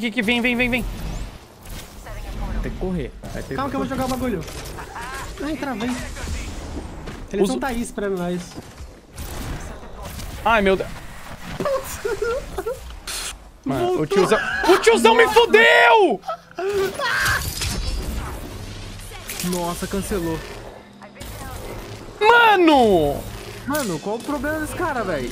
Aqui, que vem, vem, vem, vem. Tem que correr. Ter Calma que eu vou jogar o bagulho. Ai, travei. Eles Usa- não tá aí esperando nós. Ai, meu Deus. Mano, o tiozão... O tiozão me fodeu! Nossa, cancelou. Mano! Mano, qual o problema desse cara, velho?